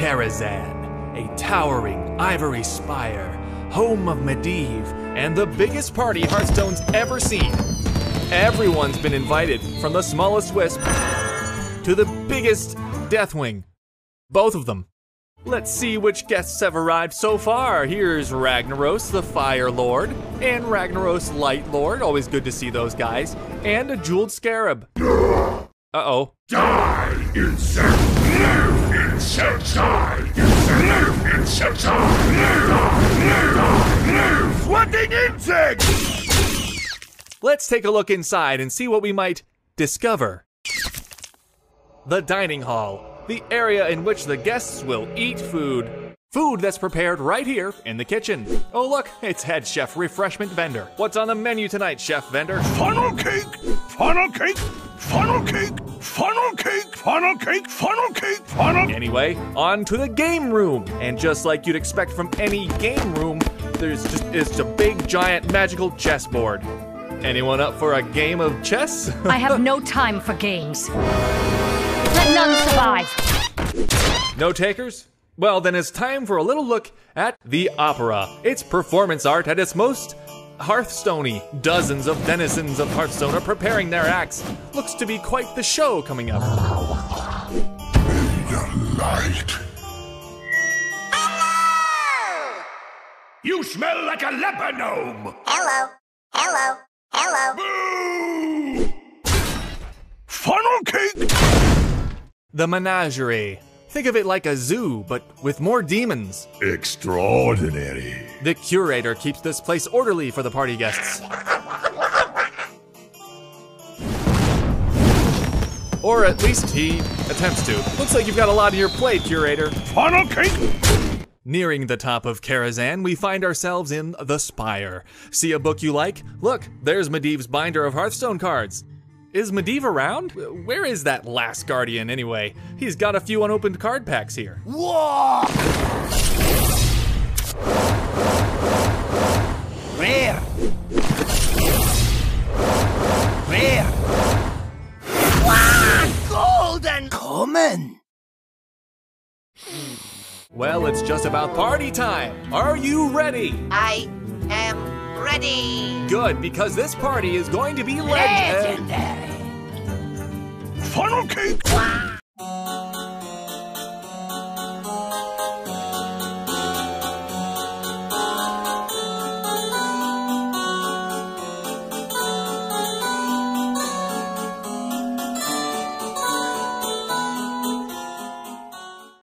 Karazhan, a towering ivory spire, home of Medivh, and the biggest party Hearthstone's ever seen. Everyone's been invited, from the smallest wisp to the biggest Deathwing. Both of them. Let's see which guests have arrived so far. Here's Ragnaros, the Fire Lord, and Ragnaros Light Lord. Always good to see those guys. And a Jeweled Scarab. Uh oh. Die, insect! Let's take a look inside and see what we might discover. The dining hall, the area in which the guests will eat food. Food that's prepared right here in the kitchen. Oh, look, it's head chef refreshment vendor. What's on the menu tonight, chef vendor? Funnel cake! Funnel cake! Funnel cake! Funnel cake! Funnel cake! Funnel cake! Funnel Anyway, on to the game room. And just like you'd expect from any game room, there's just it's a big giant magical chessboard. Anyone up for a game of chess? I have no time for games. Let none survive. no takers? Well, then it's time for a little look at the opera. It's performance art at its most Hearthstoney. Dozens of denizens of Hearthstone are preparing their acts. Looks to be quite the show coming up. the light. Hello! You smell like a leper gnome! Hello. Hello. Hello. Boo! Funnel cake! The Menagerie. Think of it like a zoo, but with more demons. Extraordinary. The curator keeps this place orderly for the party guests. Or at least he attempts to. Looks like you've got a lot on your plate, curator. Funnel cake! Nearing the top of Karazhan, we find ourselves in The Spire. See a book you like? Look, there's Medivh's binder of Hearthstone cards. Is Medivh around? Where is that last guardian anyway? He's got a few unopened card packs here. Whoa! Where? Where? Ah, golden coming. Well, it's just about party time. Are you ready? I am ready. Good, because this party is going to be leg- Legendary. Funnel cake!